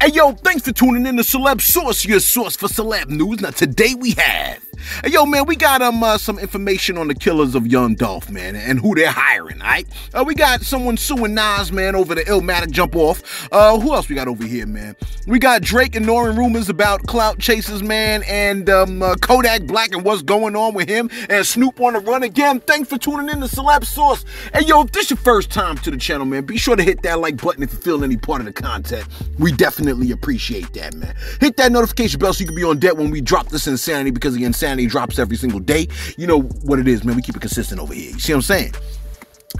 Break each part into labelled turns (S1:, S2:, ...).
S1: Hey yo, thanks for tuning in to Celeb Source, your source for celeb news. Now today we have Hey, yo, man, we got um uh, some information on the killers of Young Dolph, man, and who they're hiring, right? Uh, we got someone suing Nas, man, over the Illmatic jump off. Uh, who else we got over here, man? We got Drake ignoring rumors about clout chasers, man, and um, uh, Kodak Black and what's going on with him, and Snoop on the run again. Thanks for tuning in to Celeb Source. Hey, yo, if this your first time to the channel, man, be sure to hit that like button if you feel any part of the content. We definitely appreciate that, man. Hit that notification bell so you can be on deck when we drop this insanity because the insanity Insanity drops every single day. You know what it is, man. We keep it consistent over here. You see what I'm saying?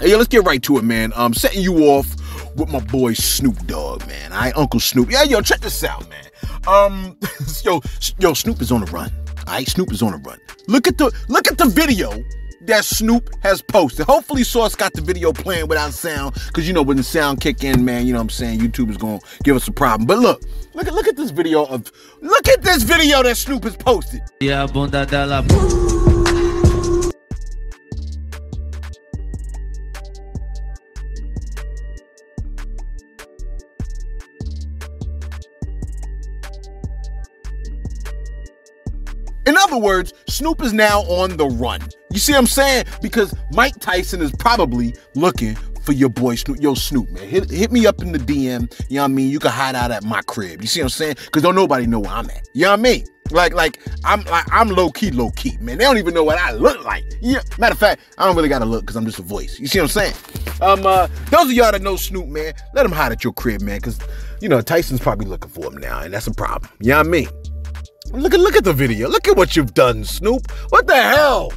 S1: Hey, yo, let's get right to it, man. I'm setting you off with my boy Snoop Dogg, man. I Uncle Snoop. Yeah, yo, check this out, man. Um, yo, yo, Snoop is on the run. All right, Snoop is on the run. Look at the look at the video that Snoop has posted. Hopefully, Source got the video playing without sound, because you know when the sound kick in, man, you know what I'm saying, YouTube is gonna give us a problem. But look, look at look at this video of look at this video that Snoop has posted. Yeah, bunda della. In other words, Snoop is now on the run. You see what I'm saying? Because Mike Tyson is probably looking for your boy Snoop. Yo, Snoop, man. Hit, hit me up in the DM. You know what I mean? You can hide out at my crib. You see what I'm saying? Because don't nobody know where I'm at. You know what I mean? Like, like I'm like I'm low key, low key, man. They don't even know what I look like. Yeah. Matter of fact, I don't really gotta look because I'm just a voice. You see what I'm saying? Um, uh, those of y'all that know Snoop, man, let him hide at your crib, man, because you know Tyson's probably looking for him now, and that's a problem. You know what I mean? Look at look at the video. Look at what you've done, Snoop. What the hell?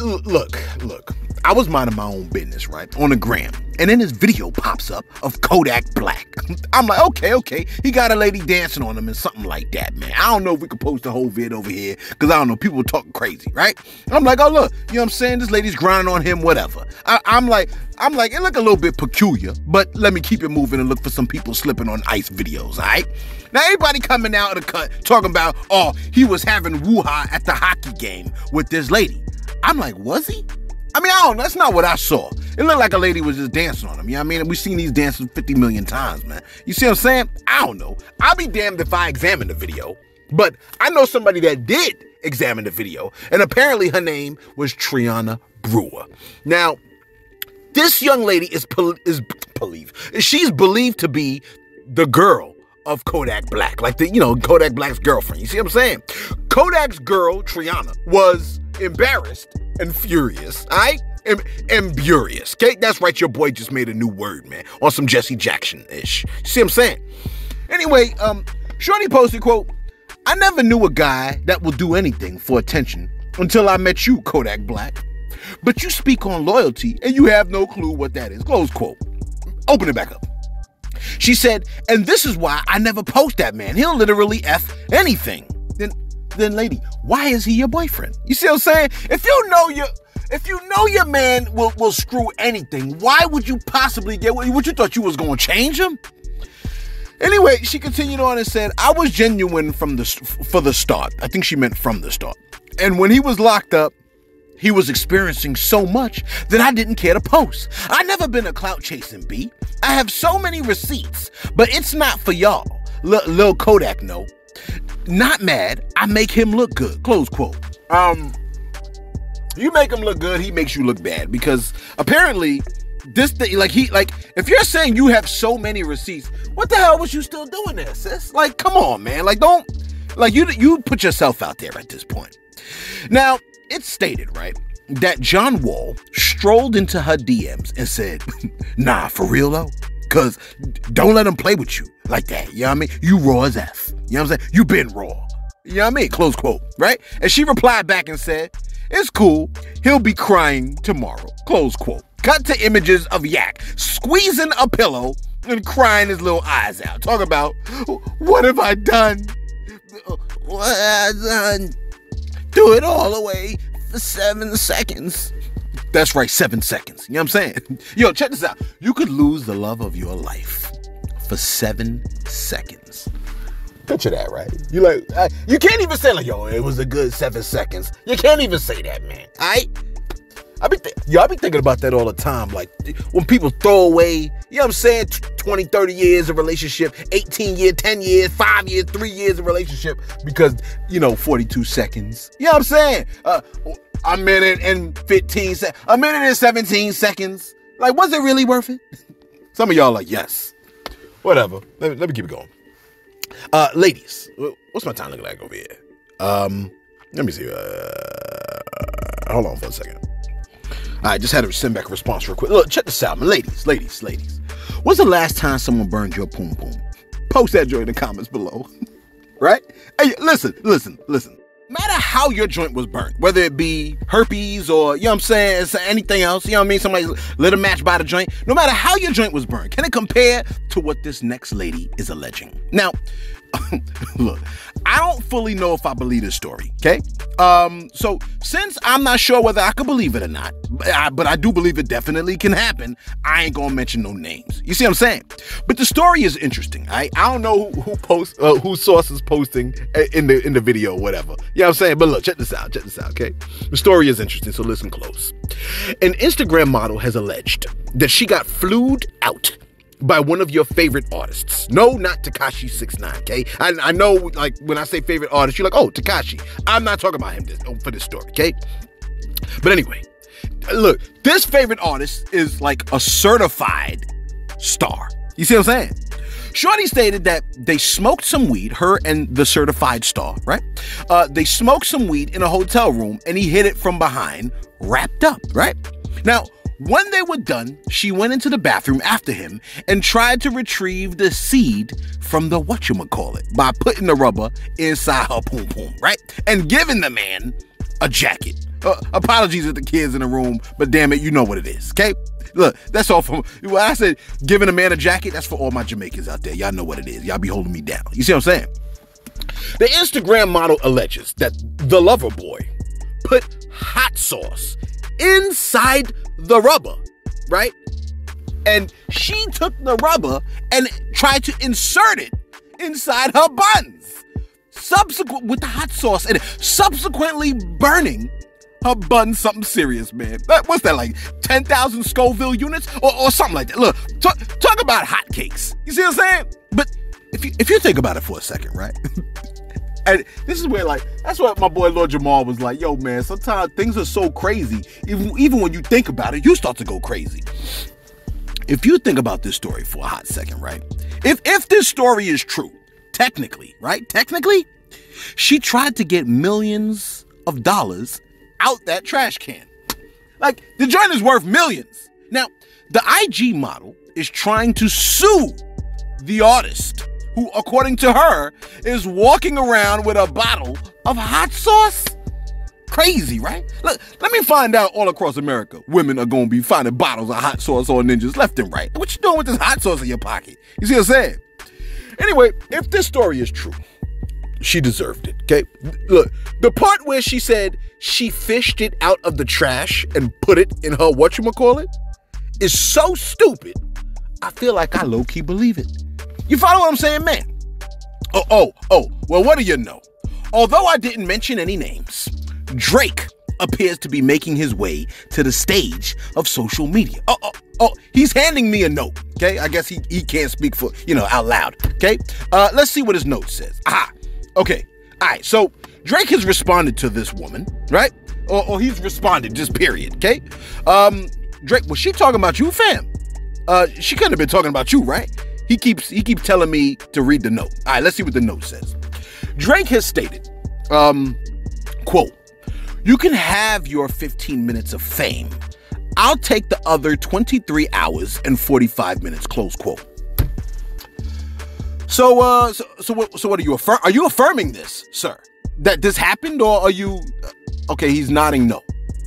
S1: Look, look. I was minding my own business, right? On the gram. And then this video pops up of Kodak Black. I'm like, okay, okay. He got a lady dancing on him and something like that, man. I don't know if we could post the whole vid over here because I don't know. People talking crazy, right? I'm like, oh, look, you know what I'm saying? This lady's grinding on him, whatever. I, am like, I'm like, it look a little bit peculiar, but let me keep it moving and look for some people slipping on ice videos, all right? Now, everybody coming out of the cut talking about, oh, he was having woo-ha at the hockey game with this lady. I'm like, was he? I mean, I don't. That's not what I saw. It looked like a lady was just dancing on him. You know what I mean? We've seen these dances 50 million times, man. You see what I'm saying? I don't know. I'll be damned if I examine the video. But I know somebody that did examine the video, and apparently her name was Triana Brewer. Now, this young lady is is believed. She's believed to be the girl of Kodak Black, like the you know Kodak Black's girlfriend. You see what I'm saying? Kodak's girl Triana was embarrassed and furious. Right? Em- emburious. Okay? That's right. Your boy just made a new word, man. On some Jesse Jackson ish. See what I'm saying? Anyway, um, Shorty posted, quote, I never knew a guy that will do anything for attention until I met you, Kodak Black. But you speak on loyalty and you have no clue what that is. Close quote. Open it back up. She said, and this is why I never post that man. He'll literally F anything then then lady, why is he your boyfriend? You see what I'm saying? If you know your if you know your man will, will screw anything, why would you possibly get what, you thought you was gonna change him? Anyway, she continued on and said, I was genuine from the for the start. I think she meant from the start. And when he was locked up, he was experiencing so much that I didn't care to post. I never been a clout chasing B. I have so many receipts, but it's not for y'all. L- Lil Kodak, no not mad. I make him look good. Close quote. Um, you make him look good, he makes you look bad because apparently this thing, like he, like if you're saying you have so many receipts, what the hell was you still doing there, sis? Like, come on, man. Like, don't, like you, you put yourself out there at this point. Now, it's stated right that John Wall strolled into her DMs and said, "Nah, for real though." Cause don't let him play with you like that. You know what I mean? You raw as F. You know what I'm saying? You been raw. You know what I mean? Close quote. Right? And she replied back and said, It's cool. He'll be crying tomorrow. Close quote. Cut to images of Yak squeezing a pillow and crying his little eyes out. Talk about what have I done? What have I done? Do it all away for seven seconds. That's right, seven seconds. You know what I'm saying? Yo, check this out. You could lose the love of your life for seven seconds. Picture that, right? You like, uh, you can't even say like, yo, it was a good seven seconds. You can't even say that, man. All right? I be th- yo, I be thinking about that all the time. Like when people throw away, you know what I'm saying, 20, 30 years of relationship, 18 years, 10 years, 5 years, 3 years of relationship because, you know, 42 seconds. You know what I'm saying? Uh, a minute and 15 seconds, a minute and 17 seconds. Like, was it really worth it? Some of y'all like, yes. Whatever. Let me, let me keep it going. Uh, ladies, what's my time looking like over here? Um, let me see. Uh, hold on for a second. I just had to send back a response real quick. Look, check this out, my ladies, ladies, ladies. When's the last time someone burned your poom poom? Post that joint in the comments below. right? Hey, listen, listen, listen. Matter how your joint was burnt, whether it be herpes or, you know what I'm saying, anything else, you know what I mean? Somebody lit a match by the joint. No matter how your joint was burned, can it compare to what this next lady is alleging? Now, look, I don't fully know if I believe this story, okay? Um, so since I'm not sure whether I could believe it or not, but I, but I do believe it definitely can happen, I ain't gonna mention no names. You see what I'm saying? But the story is interesting. I I don't know who, who posts uh, who sources posting uh, in the in the video, whatever. You know what I'm saying? But look, check this out. Check this out, okay? The story is interesting, so listen close. An Instagram model has alleged that she got flued out by one of your favorite artists. No, not Tekashi Six Nine. Okay, I, I know like when I say favorite artist, you're like, oh, Tekashi. I'm not talking about him this, oh, for this story. Okay, but anyway, look, this favorite artist is like a certified star. You see what I'm saying? Shorty stated that they smoked some weed, her and the certified star, right? Uh, they smoked some weed in a hotel room and he hit it from behind, wrapped up, right? Now, when they were done, she went into the bathroom after him and tried to retrieve the seed from the whatchamacallit by putting the rubber inside her poom poom, right? And giving the man a jacket. Uh, apologies to the kids in the room, but damn it, you know what it is, okay? Look, that's all from when I said giving a man a jacket, that's for all my Jamaicans out there. Y'all know what it is. Y'all be holding me down. You see what I'm saying? The Instagram model alleges that the lover boy put hot sauce inside the rubber, right? And she took the rubber and tried to insert it inside her buns. Subsequent with the hot sauce and subsequently burning her buns something serious, man. Uh, what's that like? 10,000 Scoville units or, or something like that. Look, talk, talk about hotcakes. You see what I'm saying? But if you if you think about it for a second, right? And this is where, like, that's what my boy Lord Jamar was like, yo, man, sometimes things are so crazy. Even, even when you think about it, you start to go crazy. If you think about this story for a hot second, right? If if this story is true, technically, right? Technically, she tried to get millions of dollars out that trash can. Like, the joint is worth millions. Now, the IG model is trying to sue the artist who, according to her, is walking around with a bottle of hot sauce? Crazy, right? Look, let me find out all across America. Women are gonna be finding bottles of hot sauce on ninjas left and right. What you doing with this hot sauce in your pocket? You see what I'm saying? Anyway, if this story is true, she deserved it. Okay. Look, the part where she said she fished it out of the trash and put it in her whatchamacallit is so stupid. I feel like I low key believe it. You follow what I'm saying, man? Oh, oh, oh, well, what do you know? Although I didn't mention any names, Drake appears to be making his way to the stage of social media. Oh, oh, oh, he's handing me a note. Okay, I guess he, he can't speak for, you know, out loud. Okay, uh, let's see what his note says. Ah, okay. All right, so Drake has responded to this woman, right? Or, or he's responded, just period. Okay. Um, Drake, was she talking about you, fam? Uh, she couldn't have been talking about you, right? He keeps he keeps telling me to read the note. All right, let's see what the note says. Drake has stated, um, quote, you can have your 15 minutes of fame. I'll take the other 23 hours and 45 minutes, close quote. So, uh, so, so what, so what are you affirm? Are you affirming this, sir? That this happened, or are you? Uh, okay, he's nodding no.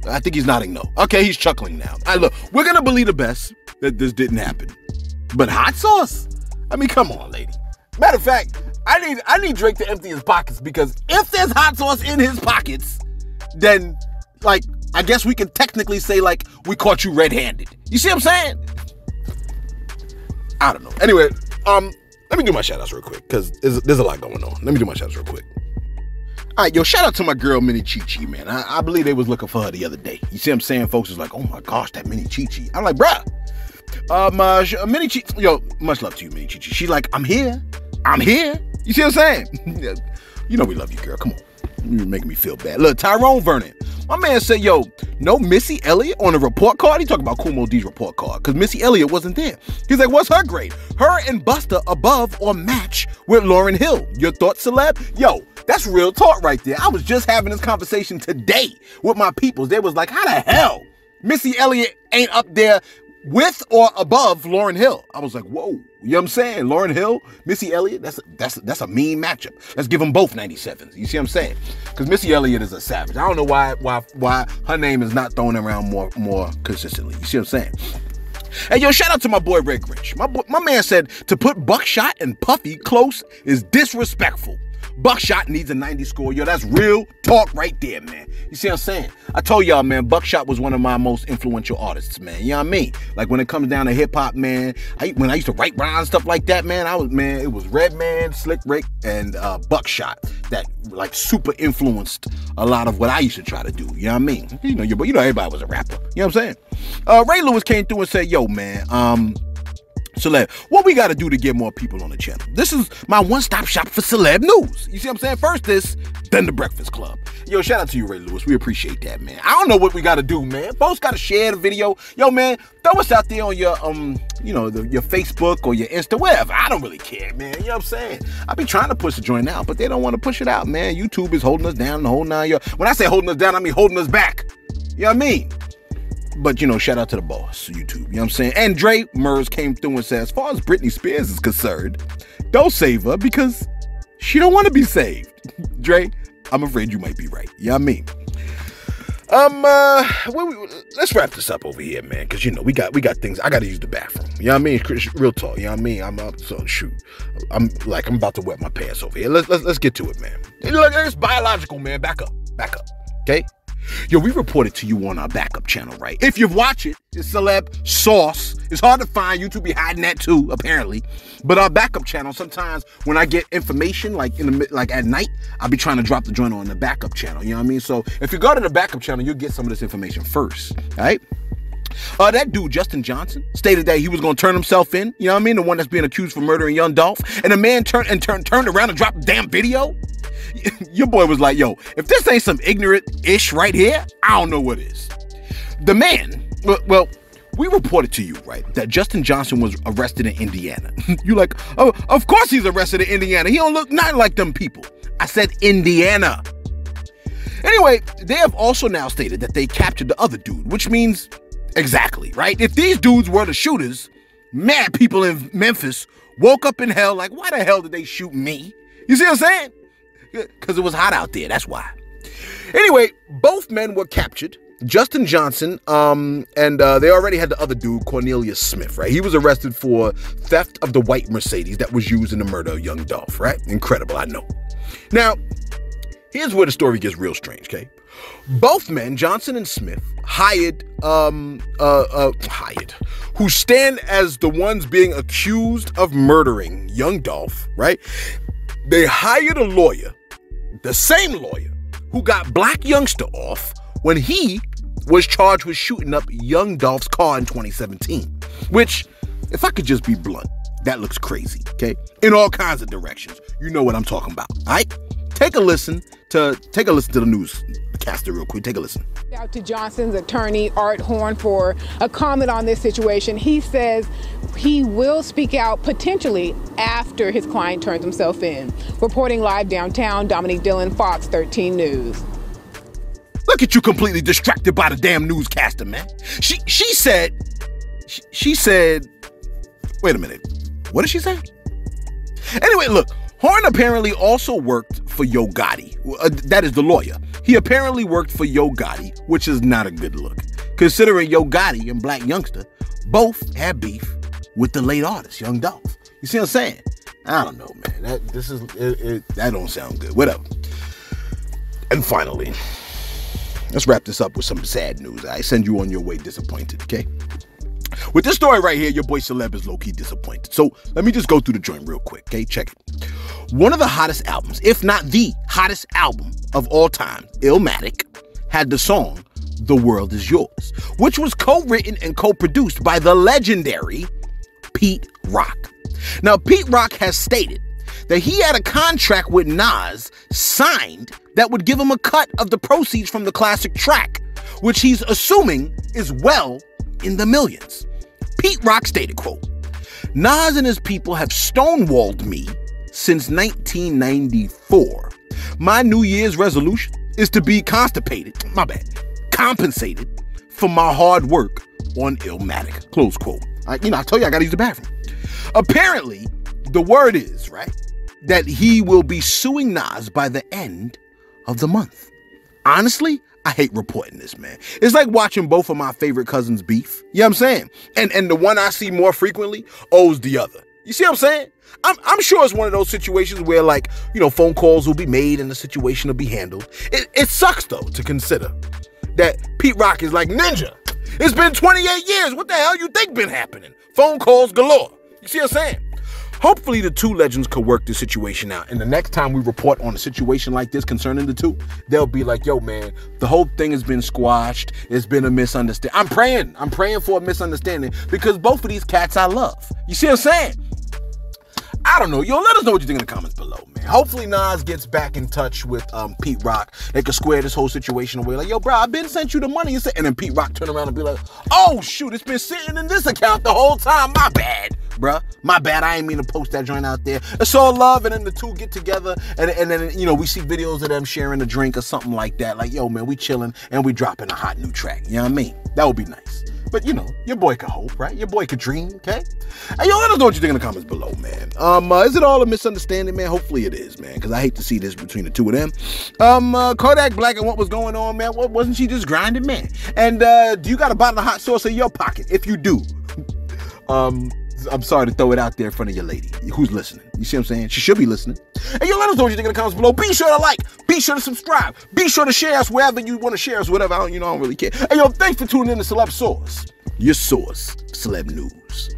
S1: I think he's nodding no. Okay, he's chuckling now. I look, we're gonna believe the best that this didn't happen, but hot sauce. I mean, come on, lady. Matter of fact, I need I need Drake to empty his pockets because if there's hot sauce in his pockets, then like I guess we can technically say like we caught you red-handed. You see what I'm saying? I don't know. Anyway, um, let me do my shoutouts real quick because there's, there's a lot going on. Let me do my shoutouts real quick. All right, yo, shout out to my girl Mini Chi Chi, man. I, I, believe they was looking for her the other day. You see what I'm saying? Folks was like, oh my gosh, that Mini Chi Chi. I'm like, bruh. Uh, uh Mini Chi, yo, much love to you, Mini Chi. She's like, I'm here. I'm here. You see what I'm saying? you know we love you, girl. Come on. You're making me feel bad. Look, Tyrone Vernon. My man said, yo, no Missy Elliott on a report card? He talking about Kool Moe Dee's report card because Missy Elliott wasn't there. He's like, what's her grade? Her and Busta above or match with Lauryn Hill. Your thoughts, celeb? Yo, that's real talk right there. I was just having this conversation today with my peoples. They was like, how the hell Missy Elliott ain't up there with or above Lauryn Hill. I was like, whoa, you know what I'm saying? Lauryn Hill, Missy Elliott, that's that's that's a mean matchup. Let's give them both 97s. You see what I'm saying? Because Missy Elliott is a savage. I don't know why why why her name is not thrown around more more consistently. You see what I'm saying? Hey, yo, shout out to my boy Red Grinch. My, boy, my man said to put Buckshot and Puffy close is disrespectful. Buckshot needs a 90 score. Yo, that's real talk right there, man. You see what I'm saying? I told y'all, man, Buckshot was one of my most influential artists, man. You know what I mean? Like when it comes down to hip hop, man, I, when I used to write rhymes stuff like that, man, I was, man, it was Redman, Slick Rick, and uh, Buckshot that like super influenced a lot of what I used to try to do. You know what I mean? You know, you, you know, everybody was a rapper. You know what I'm saying? Uh, Ray Lewis came through and said, yo, man, um, celeb. What we got to do to get more people on the channel? This is my one-stop shop for celeb news. You see what I'm saying? First this, then the Breakfast Club. Yo, shout out to you, Ray Lewis. We appreciate that, man. I don't know what we got to do, man. Folks got to share the video. Yo, man, throw us out there on your um, you know, the, your Facebook or your Insta, whatever. I don't really care, man. You know what I'm saying? I be trying to push the joint out, but they don't want to push it out, man. YouTube is holding us down the whole nine. Yo, when I say holding us down, I mean holding us back. You know what I mean? But you know, shout out to the boss, YouTube. You know what I'm saying? And Dre Murs came through and said, as far as Britney Spears is concerned, don't save her because she don't want to be saved. Dre, I'm afraid you might be right. You know what I mean? Um, uh, we, let's wrap this up over here, man, because you know we got we got things. I got to use the bathroom. You know what I mean? Real talk. You know what I mean? I'm up. So shoot, I'm like I'm about to wet my pants over here. Let's let's, let's get to it, man. Look, it's biological, man. Back up, back up. Okay. Yo, we reported to you on our backup channel, right? If you've watched it, it's celeb sauce. It's hard to find. YouTube be hiding that too, apparently. But our backup channel, sometimes when I get information, like in the like at night, I'll be trying to drop the joint on the backup channel. You know what I mean? So if you go to the backup channel, you'll get some of this information first. Right. Uh, that dude, Justin Johnson, stated that he was going to turn himself in. You know what I mean? The one that's being accused for murdering young Dolph. And the man turned and turned turned around and dropped damn video. Your boy was like, yo, if this ain't some ignorant ish right here, I don't know what is. The man, well, we reported to you, right, that Justin Johnson was arrested in Indiana. You're like, oh, of course he's arrested in Indiana. He don't look nothing like them people. I said Indiana. Anyway, they have also now stated that they captured the other dude, which means exactly, right? If these dudes were the shooters, mad people in Memphis woke up in hell like, why the hell did they shoot me? You see what I'm saying? Because it was hot out there. That's why. Anyway, both men were captured. Justin Johnson, um, and uh, they already had the other dude, Cornelius Smith, right? He was arrested for theft of the white Mercedes that was used in the murder of young Dolph, right? Incredible, I know. Now, here's where the story gets real strange, okay? Both men, Johnson and Smith, hired, um, uh, uh, hired, who stand as the ones being accused of murdering young Dolph, right? They hired a lawyer the same lawyer who got Blac Youngsta off when he was charged with shooting up young Dolph's car in 2017. Which, if I could just be blunt, that looks crazy, okay? In all kinds of directions. You know what I'm talking about, all right? Take a listen to take a listen to the news caster real quick. Take a listen.
S2: Out to Johnson's attorney Art Horne for a comment on this situation. He says he will speak out potentially after his client turns himself in. Reporting live downtown, Dominique Dillon, Fox 13 News.
S1: Look at you completely distracted by the damn newscaster, man. She she said she, she said wait a minute. What did she say? Anyway, look, Horne apparently also worked for Yo Gotti. Uh, that is the lawyer. He apparently worked for Yo Gotti, which is not a good look, considering Yo Gotti and Blac Youngsta both had beef with the late artist, Young Dolph. You see what I'm saying? I don't know, man. That this is it, it, that don't sound good. Whatever. And finally, let's wrap this up with some sad news. I send you on your way disappointed, okay? With this story right here, your boy Celeb is low key disappointed. So let me just go through the joint real quick, okay? Check it. One of the hottest albums, if not the hottest album of all time, Illmatic, had the song The World Is Yours, which was co written and co produced by the legendary Pete Rock. Now, Pete Rock has stated that he had a contract with Nas signed that would give him a cut of the proceeds from the classic track, which he's assuming is well in the millions. Pete Rock stated, quote, Nas and his people have stonewalled me since 1994. My New Year's resolution is to be constipated, my bad, compensated for my hard work on Illmatic. Close quote. I, you know, I told you I gotta use the bathroom. Apparently, the word is, right, that he will be suing Nas by the end of the month. Honestly, I hate reporting this, man. It's like watching both of my favorite cousins beef. You know what I'm saying? And and the one I see more frequently owes the other. You see what I'm saying? I'm, I'm sure it's one of those situations where, like, you know, phone calls will be made and the situation will be handled. It, it sucks, though, to consider that Pete Rock is like, Ninja, it's been 28 years. What the hell you think been happening? Phone calls galore. You see what I'm saying? Hopefully, the two legends could work this situation out. And the next time we report on a situation like this concerning the two, they'll be like, yo, man, the whole thing has been squashed. It's been a misunderstanding. I'm praying. I'm praying for a misunderstanding because both of these cats I love. You see what I'm saying? I don't know. Yo, let us know what you think in the comments below, man. Hopefully Nas gets back in touch with um, Pete Rock. They can square this whole situation away. Like, yo, bro, I've been sent you the money. And then Pete Rock turn around and be like, oh, shoot, it's been sitting in this account the whole time. My bad, bruh. My bad. I ain't mean to post that joint out there. It's all love. And then the two get together. And, and then, you know, we see videos of them sharing a drink or something like that. Like, yo, man, we chilling and we dropping a hot new track. You know what I mean? That would be nice. But you know, your boy could hope, right? Your boy could dream, okay? And yo, let us know what you think in the comments below, man. Um, uh, is it all a misunderstanding, man? Hopefully it is, man, because I hate to see this between the two of them. Um, uh, Kodak Black and what was going on, man? What wasn't she just grinding, man? And uh, do you got a bottle of hot sauce in your pocket? If you do, um, I'm sorry to throw it out there in front of your lady who's listening. You see what I'm saying? She should be listening. And yo, let us know what you think in the comments below. Be sure to like, be sure to subscribe, be sure to share us wherever you want to share us, whatever. I don't, you know, I don't really care. And yo, thanks for tuning in to Celeb Source, your source, celeb news.